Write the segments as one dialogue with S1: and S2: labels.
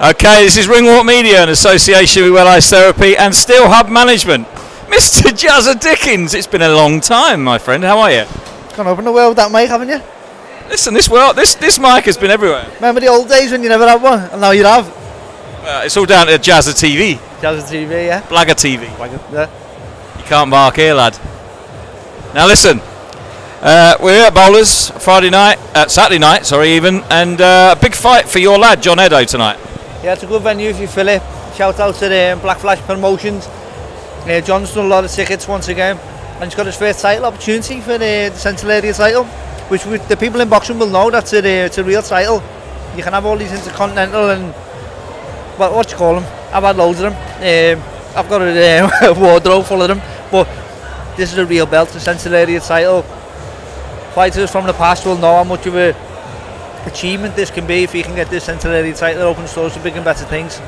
S1: Okay, this is Ringwalk Media in association with Well Eyes Therapy and Steel Hub Management. Mr. Jazza Dickens, it's been a long time, my friend. How are you?
S2: Gone over the world that mic, haven't you?
S1: Listen, this world, this this mic has been everywhere.
S2: Remember the old days when you never had one, and now you have.
S1: Uh, it's all down to Jazza TV,
S2: Jazza TV, yeah.
S1: Blagger TV.
S2: Blagger, yeah.
S1: You can't bark here, lad. Now listen, uh, we're here at Bowlers Friday night, uh, Saturday night, sorry, even, and uh, a big fight for your lad John Edo tonight.
S2: Yeah, it's a good venue for it. Shout out to the um, Black Flash Promotions. Uh, John's done a lot of tickets once again, and he's got his first title opportunity for the, the Central Area title, which we, the people in boxing will know that's a, it's a real title. You can have all these intercontinental and what what you call them. I've had loads of them. Um, I've got a, um, wardrobe full of them, but this is a real belt, the Central Area title. Fighters from the past will know how much of a achievement this can be if he can get this Central Area title. It opens doors to bigger and better things.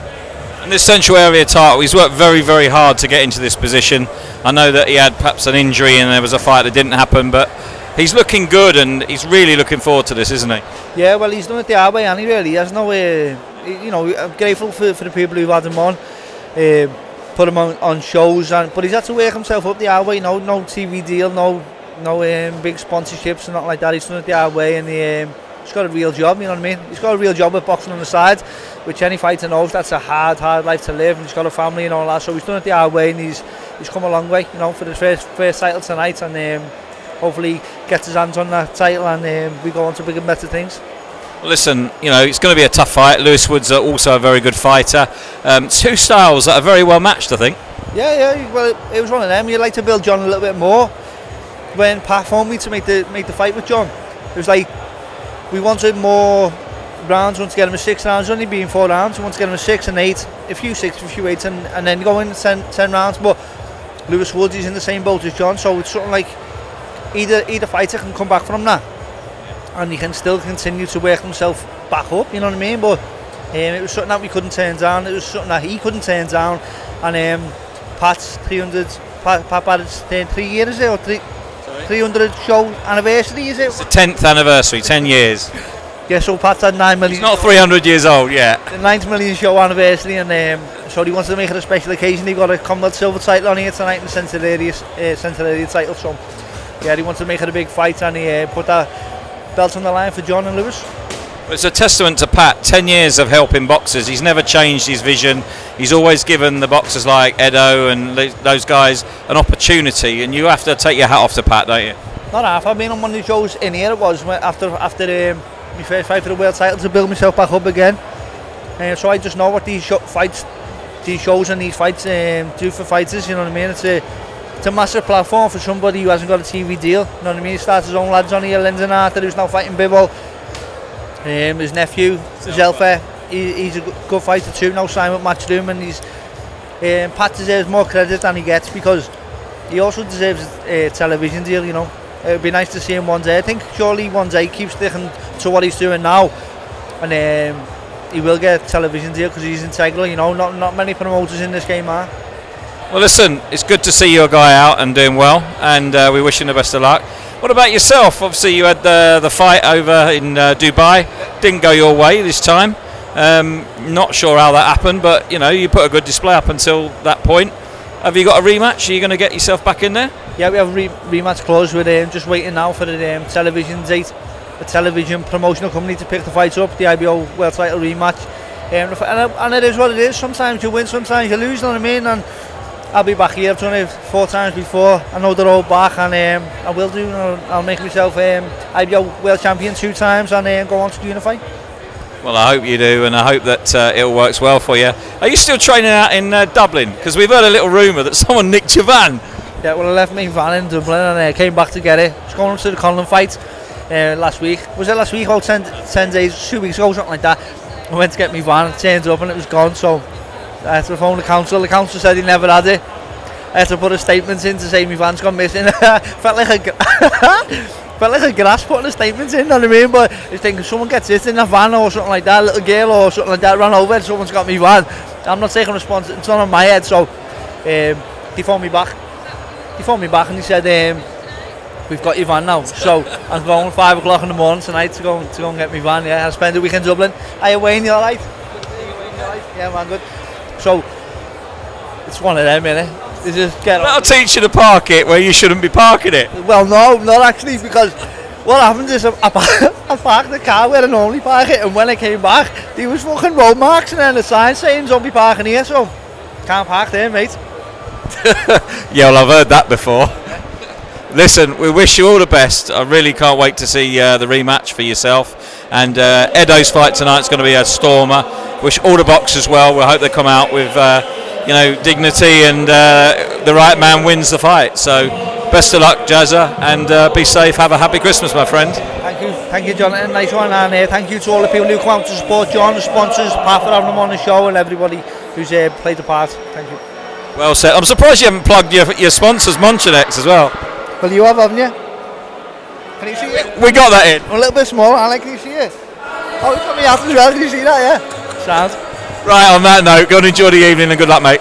S1: And this Central Area title, he's worked very, very hard to get into this position. I know that he had perhaps an injury and there was a fight that didn't happen, but he's looking good and he's really looking forward to this, isn't he?
S2: Yeah, well, he's done it the hard way, and he really has no. Uh, you know, I'm grateful for, for the people who've had him on, uh, put him on, on shows, and but he's had to work himself up the hard way. No, no TV deal, no, no um, big sponsorships and nothing like that. He's done it the hard way, and he, um, he's got a real job. You know what I mean? He's got a real job with boxing on the side, which any fighter knows that's a hard, hard life to live. And he's got a family and all that, so he's done it the hard way, and he's he's come a long way. You know, for the first first title tonight, and um, hopefully gets his hands on that title, and um, we go on to bigger and better things.
S1: Listen, you know, it's going to be a tough fight. Lewis Woods are also a very good fighter. Um, two styles that are very well matched, I think.
S2: Yeah, yeah. Well, it was one of them. You'd like to build John a little bit more. When Pat phoned me to make the make the fight with John, it was like we wanted more rounds. We to get him a six rounds. Only being four rounds. We want to get him a six and eight, a few six, a few eights, and, and then go in ten, ten rounds. But Lewis Woods is in the same boat as John, so it's something like either either fighter can come back from that and he can still continue to work himself back up, you know what I mean? But um, it was something that we couldn't turn down, it was something that he couldn't turn down, and um, Pat's 300, Pat, Pat Barrett's three years, or three, 300 show anniversary, is it?
S1: It's the 10th anniversary, 10 years.
S2: Yeah, so Pat's had 9 million.
S1: He's not 300 years old yet.
S2: The 9th million show anniversary, and um, so he wanted to make it a special occasion. He got a Commonwealth Silver title on here tonight in the Central Area, uh, Central Area title. So, yeah, he wanted to make it a big fight, and he uh, put that belt on the line for John and Lewis.
S1: It's a testament to Pat. Ten years of helping boxers. He's never changed his vision. He's always given the boxers like Edo and those guys an opportunity. And you have to take your hat off to Pat, don't you?
S2: Not half. I've been on one of the shows in here. It was after after um, my first fight for the world title to build myself back up again. And so I just know what these fights, these shows and these fights um, do for fighters. You know what I mean? It's a it's a massive platform for somebody who hasn't got a TV deal. You know what I mean? He starts his own lads on here, Lyndon Arthur, who's now fighting Bivol. Um, his nephew, Zelfa, he, he's a good fighter too, now signed with Matchroom, and he's um, Pat deserves more credit than he gets because he also deserves a television deal, you know. It would be nice to see him one day. I think surely one day he keeps sticking to what he's doing now, and um, he will get a television deal because he's integral, you know. Not, not many promoters in this game are.
S1: Well, listen, it's good to see your guy out and doing well, and uh, we wish him the best of luck. What about yourself? Obviously, you had the the fight over in uh, Dubai. Didn't go your way this time. Um, not sure how that happened, but you know you put a good display up until that point. Have you got a rematch? Are you going to get yourself back in there?
S2: Yeah, we have a re- rematch closed. We're um, just waiting now for the um, television date. The television promotional company to pick the fights up. The IBO World Title rematch. Um, and, and it is what it is. Sometimes you win, sometimes you lose. You know what I mean? And I'll be back here. I've done it four times before. I know they're all back, and um, I will do. I'll, I'll make myself um, IBO world champion two times, and um, go on to unify.
S1: Well, I hope you do, and I hope that uh, it all works well for you. Are you still training out in uh, Dublin? Because we've heard a little rumour that someone nicked your van.
S2: Yeah, well, I left my van in Dublin and uh, came back to get it. I was going to the Conlan fight uh, last week. Was it last week? Oh, 10, 10 days, two weeks ago, something like that. I went to get my van, turned up, and it was gone. So I had to phone the council. The council said he never had it. I had to put a statement in to say my van's gone missing. felt like a... felt like a grass putting a statement in, you know what I mean? But you thinking someone gets it in a van or something like that, a little girl or something like that ran over and someone's got me van. I'm not taking response, it's not on my head, so um, he phoned me back. He phoned me back and he said, um, we've got your van now. So I'm going five o'clock in the morning tonight to go to go and get my van. Yeah, I spend the weekend in Dublin. Are you Wayne? You all right? Yeah, man, good. So, it's one of them, innit? They just get
S1: That'll
S2: on.
S1: teach you to park it where you shouldn't be parking it.
S2: Well, no, not actually, because what happened is I, I, I parked the car where I normally park it, and when I came back, there was fucking road marks and then a sign saying don't be parking here, so can't park there, mate.
S1: Yeah, well, I've heard that before. Listen, we wish you all the best. I really can't wait to see uh, the rematch for yourself. And uh, Edo's fight tonight is going to be a stormer. Wish all the boxers well. We hope they come out with, uh, you know, dignity and uh, the right man wins the fight. So, best of luck, Jazza, and uh, be safe. Have a happy Christmas, my friend.
S2: Thank you, thank you, Jonathan. Nice one, and thank you to all the people who come out to support John, the sponsors, Pat for having them on the show, and everybody who's uh, played a part. Thank you.
S1: Well said. I'm surprised you haven't plugged your, your sponsors, Monchinex, as well.
S2: Well, you have, haven't you? Can you see it?
S1: We got that in.
S2: A little bit small, Alec, can you see it? Oh, it's got me out as well, can you see that, yeah? Sound.
S1: Right, on that note, go and enjoy the evening and good luck, mate.